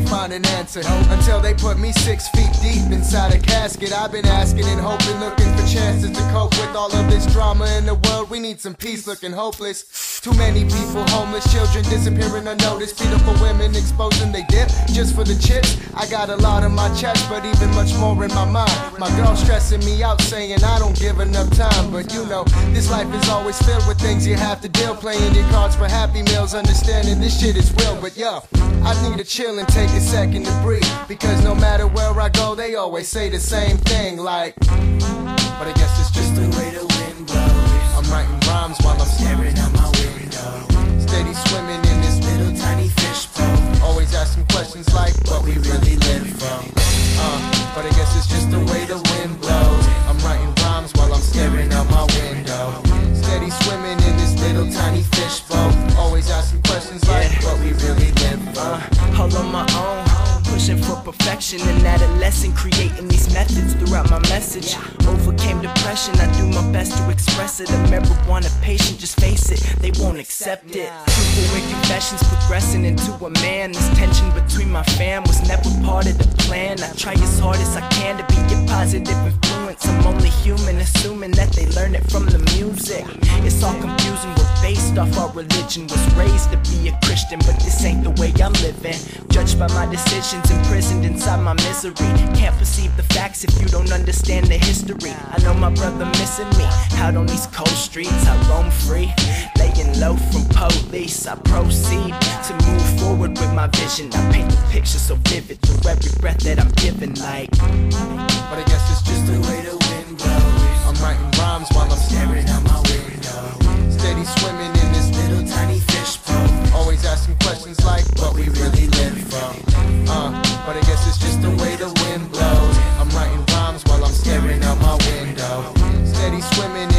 find an answer. Until they put me six feet deep inside a casket. I've been asking and hoping, looking for chances to cope with all of this drama in the world. We need some peace, looking hopeless. Too many people homeless, children disappearing unnoticed, beautiful women exposing they dip just for the chips. I got a lot on my chest, but even much more in my mind. My girl stressing me out, saying I don't give enough time. But you know, this life is always filled with things you have to deal. Playing your cards for happy meals, understanding this shit is real. But yo, I need to chill and take a second to breathe. Because no matter where I go, they always say the same thing. Like, but I guess it's just the way the wind blows. I'm writing questions like what we really live from. Uh, but I guess it's just the way the wind blows. I'm writing rhymes while I'm staring out my window. Steady swimming in this little tiny fishbowl. Always asking questions like what we really live from. all on my own. Pushing for perfection in adolescent, creating these methods throughout my message. Overcame depression, I do my best to express it. A marijuana patient, just face it, they won't accept it. Truthful in confessions, progressing into a man. This tension between my fam was never part of the plan. I try as hard as I can to be a positive influence. I'm only human, assuming that they learn it from the music. It's all confusing, we're based off our religion. Was raised to be a Christian, but this ain't the way I'm living. Judged by my decisions, imprisoned inside my misery. Can't perceive the facts if you don't understand the history. I know my brother missing me. Out on these cold streets, I roam free. Laying low from police, I proceed to move forward with my vision. I paint the picture so vivid through every breath that I'm giving. Like, swimming